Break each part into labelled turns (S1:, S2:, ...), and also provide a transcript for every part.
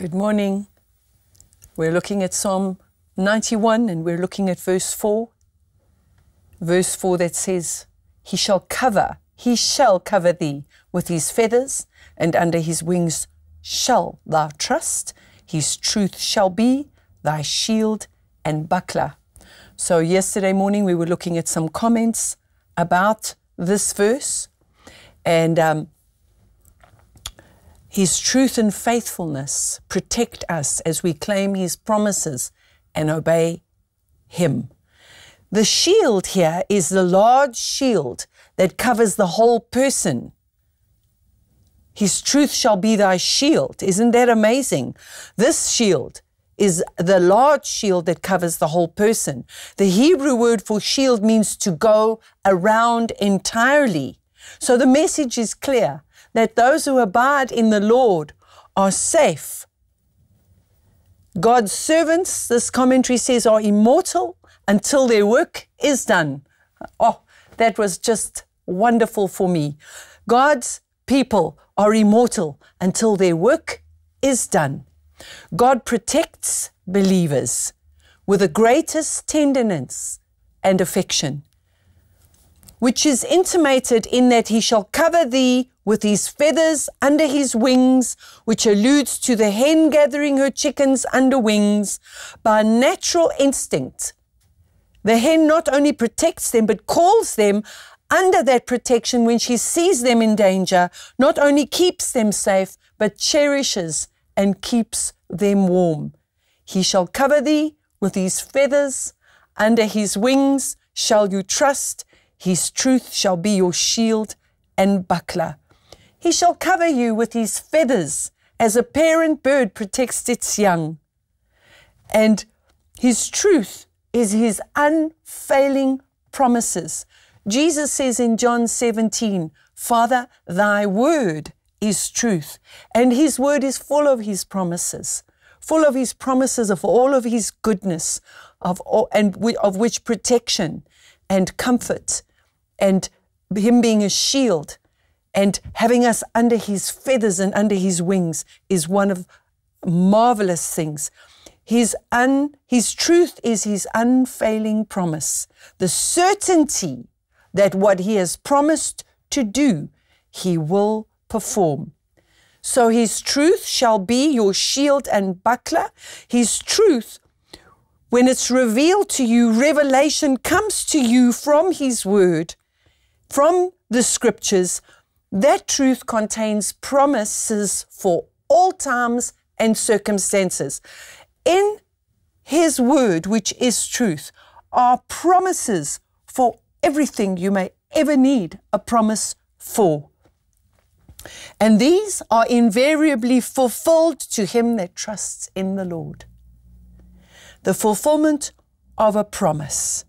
S1: Good morning. We're looking at Psalm 91 and we're looking at verse 4. Verse 4 that says, He shall cover, he shall cover thee with his feathers, and under his wings shall thou trust. His truth shall be thy shield and buckler. So, yesterday morning we were looking at some comments about this verse, and um, his truth and faithfulness protect us as we claim His promises and obey Him. The shield here is the large shield that covers the whole person. His truth shall be thy shield. Isn't that amazing? This shield is the large shield that covers the whole person. The Hebrew word for shield means to go around entirely. So the message is clear that those who abide in the Lord are safe. God's servants, this commentary says, are immortal until their work is done. Oh, that was just wonderful for me. God's people are immortal until their work is done. God protects believers with the greatest tenderness and affection, which is intimated in that he shall cover thee with his feathers under his wings, which alludes to the hen gathering her chickens under wings. By natural instinct, the hen not only protects them, but calls them under that protection when she sees them in danger, not only keeps them safe, but cherishes and keeps them warm. He shall cover thee with his feathers, under his wings shall you trust, his truth shall be your shield and buckler. He shall cover you with his feathers as a parent bird protects its young. And his truth is his unfailing promises. Jesus says in John 17, Father, thy word is truth. And his word is full of his promises, full of his promises of all of his goodness, of all, and of which protection and comfort and him being a shield and having us under his feathers and under his wings is one of marvelous things. His, un, his truth is his unfailing promise, the certainty that what he has promised to do, he will perform. So his truth shall be your shield and buckler. His truth, when it's revealed to you, revelation comes to you from his word, from the scriptures, that truth contains promises for all times and circumstances. In His Word, which is truth, are promises for everything you may ever need a promise for. And these are invariably fulfilled to him that trusts in the Lord. The fulfillment of a promise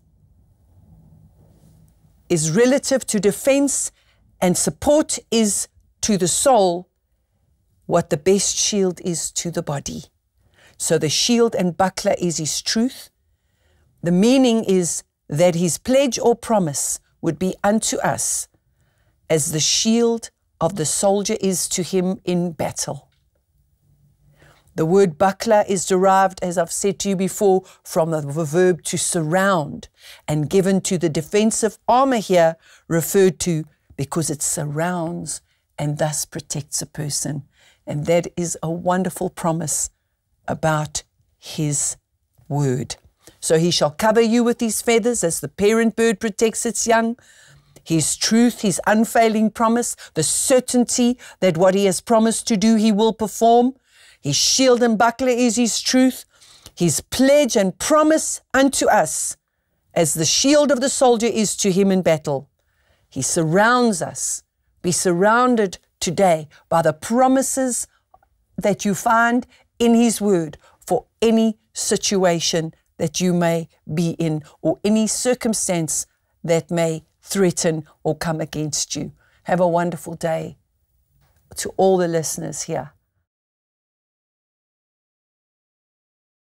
S1: is relative to defense and support is to the soul what the best shield is to the body. So the shield and buckler is his truth. The meaning is that his pledge or promise would be unto us as the shield of the soldier is to him in battle. The word buckler is derived, as I've said to you before, from the verb to surround and given to the defensive armor here referred to because it surrounds and thus protects a person. And that is a wonderful promise about his word. So he shall cover you with his feathers as the parent bird protects its young. His truth, his unfailing promise, the certainty that what he has promised to do, he will perform. His shield and buckler is his truth. His pledge and promise unto us, as the shield of the soldier is to him in battle. He surrounds us. Be surrounded today by the promises that you find in His Word for any situation that you may be in or any circumstance that may threaten or come against you. Have a wonderful day to all the listeners here.